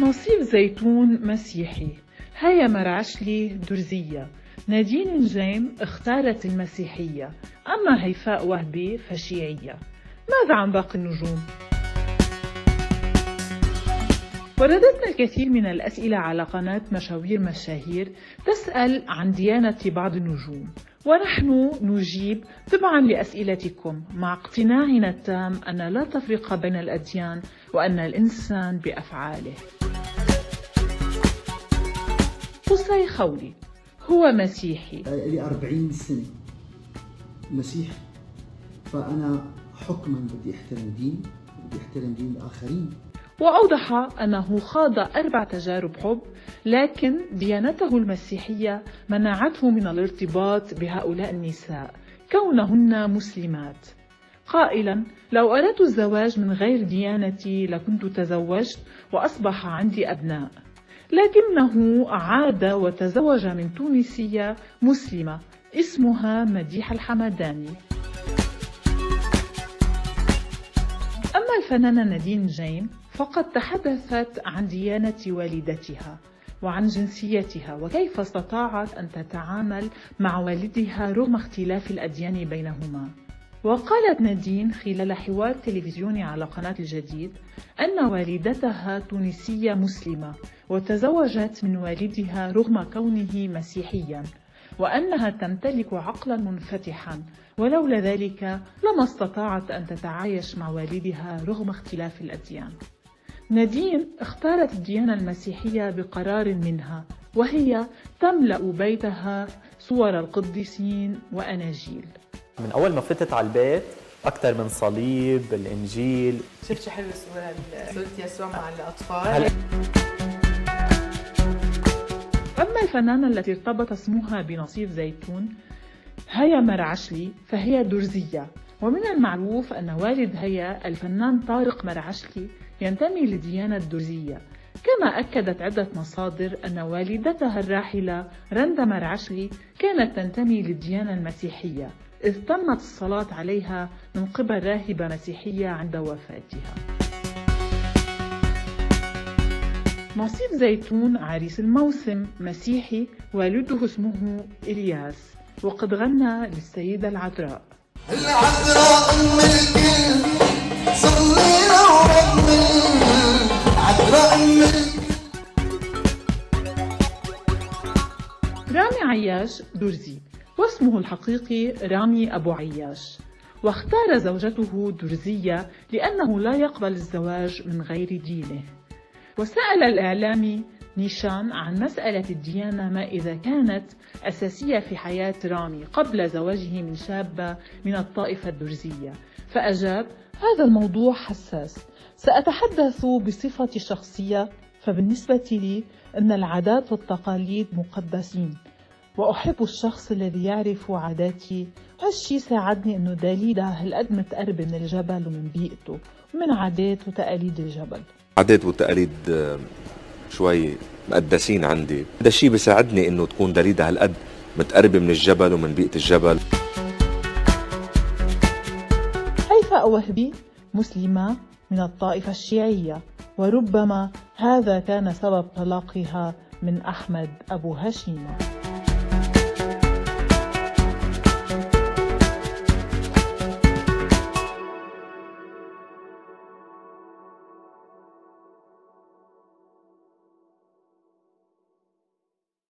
نصيب زيتون مسيحي. هيا مرعشلي درزية. نادين نجيم اختارت المسيحية. أما هيفاء وهبي فشيعية. ماذا عن باقي النجوم؟ وردتنا الكثير من الأسئلة على قناة مشاوير مشاهير تسأل عن ديانة بعض النجوم. ونحن نجيب تبعا لأسئلتكم. مع اقتناعنا التام أن لا تفرق بين الأديان وأن الإنسان بأفعاله. قصي خولي. هو مسيحي. لي 40 سنة. مسيحي فأنا حكما بدي أحترم دين بدي أحترم دين الآخرين. وأوضح أنه خاض أربع تجارب حب لكن ديانته المسيحية منعته من الارتباط بهؤلاء النساء. كونهن مسلمات. قائلا لو أردت الزواج من غير ديانتي لكنت تزوجت وأصبح عندي أبناء. لكنه عاد وتزوج من تونسية مسلمة اسمها مديحة الحمداني. أما الفنانة نادين جين فقد تحدثت عن ديانة والدتها وعن جنسيتها وكيف استطاعت أن تتعامل مع والدها رغم اختلاف الأديان بينهما. وقالت نادين خلال حوار تلفزيوني على قناة الجديد أن والدتها تونسية مسلمة وتزوجت من والدها رغم كونه مسيحيا وأنها تمتلك عقلا منفتحا ولولا ذلك لما استطاعت أن تتعايش مع والدها رغم اختلاف الأديان. نادين اختارت الديانة المسيحية بقرار منها وهي تملأ بيتها صور القديسين وأناجيل. من أول ما فتت على البيت أكثر من صليب الإنجيل. شفت شو حلوة صورة صورة يسوع مع الأطفال؟ هل... أما الفنانة التي ارتبط اسمها بنصيف زيتون هيا مرعشلي فهي درزية. ومن المعروف أن والد هيا الفنان طارق مرعشلي ينتمي لديانة درزية. كما أكدت عدة مصادر أن والدتها الراحلة رندا مرعشلي كانت تنتمي للديانة المسيحية إذ تمت الصلاة عليها من قبل راهبة مسيحية عند وفاتها. نصيب زيتون عريس الموسم مسيحي والده اسمه إلياس وقد غنى للسيدة العذراء. العذراء رامي عياش درزي واسمه الحقيقي رامي أبو عياش. واختار زوجته درزية لأنه لا يقبل الزواج من غير دينه. وسأل الإعلامي نيشان عن مسألة الديانة ما إذا كانت أساسية في حياة رامي قبل زواجه من شابة من الطائفة الدرزية. فأجاب هذا الموضوع حساس. سأتحدث بصفتي الشخصية فبالنسبة لي أن العادات والتقاليد مقدسين وأحب الشخص الذي يعرف عاداتي. هالشي ساعدني أنه دليلة هالقد متقربة من الجبل ومن بيئته ومن عادات وتقاليد الجبل. عادات وتقاليد شوي مقدسين عندي. هذا الشيء بيساعدني أنه تكون دليدة هالقد متقربة من الجبل ومن بيئة الجبل. هيفاء وهبي مسلمة من الطائفة الشيعية؟ وربما هذا كان سبب طلاقها من أحمد أبو هشيمة.